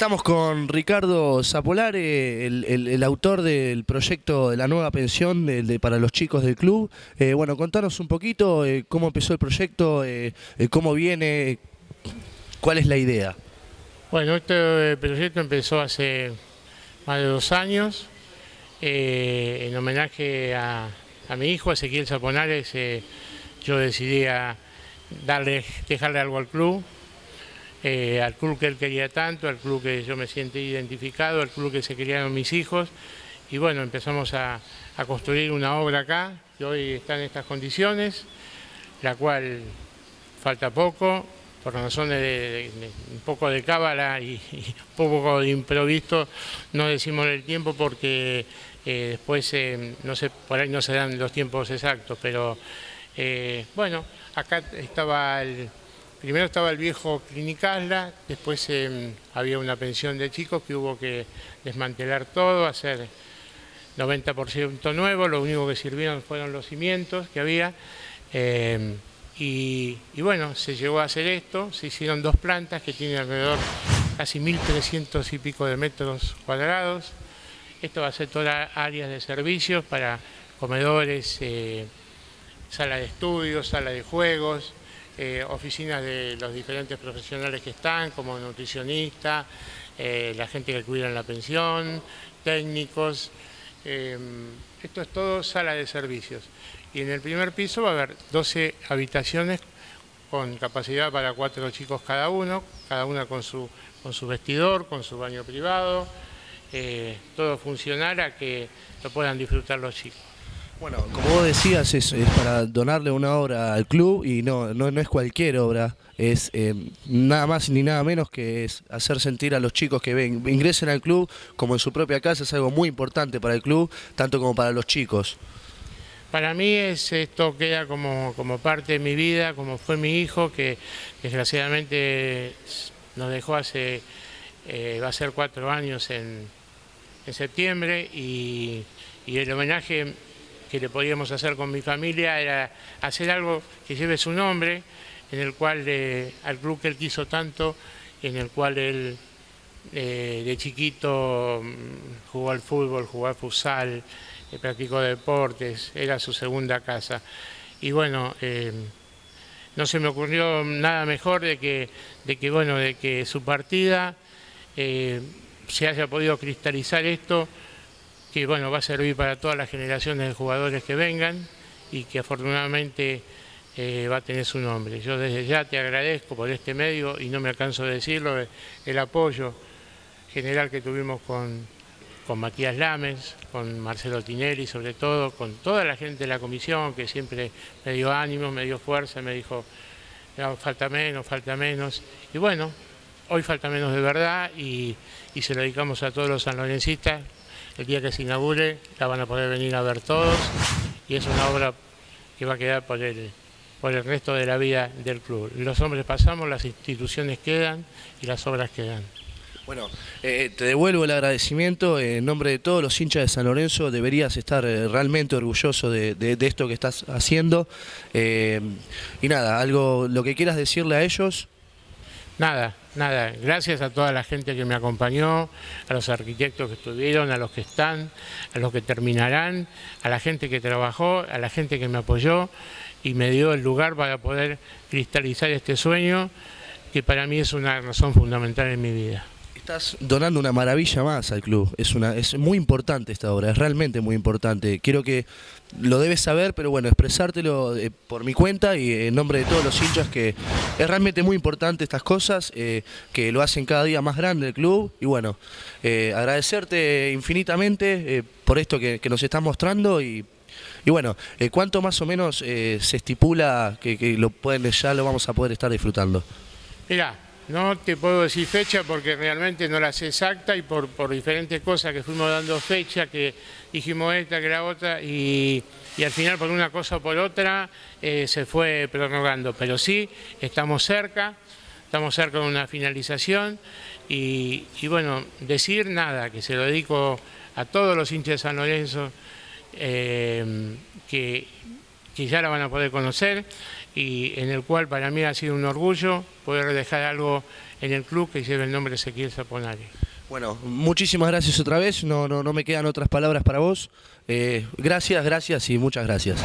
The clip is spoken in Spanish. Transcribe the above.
Estamos con Ricardo Zapolare, el, autor del proyecto de la nueva pensión para los chicos del club. Eh, bueno, contanos un poquito eh, cómo empezó el proyecto, eh, cómo viene, cuál es la idea. Bueno, este proyecto empezó hace más de dos años en homenaje a, mi hijo, Ezequiel Zaponares. eh, yo decidí darle, dejarle algo al club, eh, al club que él quería tanto, al club que yo me siento identificado, al club que se criaron mis hijos. Y bueno, empezamos a, construir una obra acá, que hoy está en estas condiciones, la cual falta poco, por razones de, un poco de cábala y, un poco de improviso, no decimos el tiempo porque eh, después eh, no sé, por ahí no se dan los tiempos exactos, pero bueno, acá estaba el, primero estaba el viejo Clinicasla, después eh, había una pensión de chicos que hubo que desmantelar todo, hacer 90% nuevo, lo único que sirvieron fueron los cimientos que había. eh, y, bueno, se llegó a hacer esto, se hicieron dos plantas que tienen alrededor casi 1.300 y pico de metros cuadrados. Esto va a ser todas áreas de servicios para comedores, eh, sala de estudios, sala de juegos, eh, oficinas de los diferentes profesionales que están, como nutricionista, eh, la gente que cuida en la pensión, técnicos. eh, esto es todo sala de servicios. Y en el primer piso va a haber 12 habitaciones con capacidad para cuatro chicos cada uno, cada una con su, con su vestidor, con su baño privado, todo funcional a que lo puedan disfrutar los chicos. Bueno, como vos decías, es, es para donarle una obra al club y no, no, no es cualquier obra, es eh, nada más ni nada menos que es hacer sentir a los chicos que ven, ingresen al club como en su propia casa, es algo muy importante para el club, tanto como para los chicos. Para mí es, esto queda como, como parte de mi vida, como fue mi hijo, que desgraciadamente nos dejó hace, eh, va a ser cuatro años en, en septiembre, y, y el homenaje que le podíamos hacer con mi familia era hacer algo que lleve su nombre, en el cual al club que él quiso tanto, en el cual él eh, de chiquito mm, jugó al fútbol, jugó al futsal, eh, practicó deportes, era su segunda casa. Y bueno, eh, no se me ocurrió nada mejor de que, de que, bueno, de que su partida se haya podido cristalizar esto, que bueno, va a servir para todas las generaciones de jugadores que vengan y que afortunadamente eh, va a tener su nombre. Yo desde ya te agradezco por este medio y no me alcanzo de decirlo, el, el apoyo general que tuvimos con, con Matías Lames, con Marcelo Tinelli sobre todo, con toda la gente de la comisión que siempre me dio ánimo, me dio fuerza, me dijo, "No, falta menos, falta menos. Y bueno, hoy falta menos de verdad y, y se lo dedicamos a todos los sanlorencistas. El día que se inaugure la van a poder venir a ver todos y es una obra que va a quedar por el, por el resto de la vida del club. Los hombres pasamos, las instituciones quedan y las obras quedan. Bueno, eh, te devuelvo el agradecimiento en nombre de todos los hinchas de San Lorenzo. Deberías estar eh, realmente orgulloso de, esto que estás haciendo. Eh, y nada, algo, lo que quieras decirle a ellos. Nada, nada. Gracias a toda la gente que me acompañó, a los arquitectos que estuvieron, a los que están, a los que terminarán, a la gente que trabajó, a la gente que me apoyó y me dio el lugar para poder cristalizar este sueño que para mí es una razón fundamental en mi vida. Estás donando una maravilla más al club. Es, una, es muy importante esta obra, es realmente muy importante. Quiero que lo debes saber, pero bueno, expresártelo eh, por mi cuenta y en nombre de todos los hinchas que es realmente muy importante estas cosas, eh, que lo hacen cada día más grande el club. Y bueno, eh, agradecerte infinitamente eh, por esto que, nos estás mostrando y, y bueno, eh, ¿cuánto más o menos eh, se estipula que, que lo pueden, ya lo vamos a poder estar disfrutando? Mirá, no te puedo decir fecha porque realmente no la sé exacta y por, por diferentes cosas que fuimos dando fecha, que dijimos esta, que la otra, y, y al final por una cosa o por otra eh, se fue prorrogando. Pero sí, estamos cerca, estamos cerca de una finalización y, y bueno, decir nada, que se lo dedico a todos los hinchas de San Lorenzo, eh, que, que ya la van a poder conocer. y en el cual para mí ha sido un orgullo poder dejar algo en el club que lleva el nombre de Ezequiel Zaponari. Bueno, muchísimas gracias otra vez, no, no, no me quedan otras palabras para vos. Eh, gracias, gracias y muchas gracias.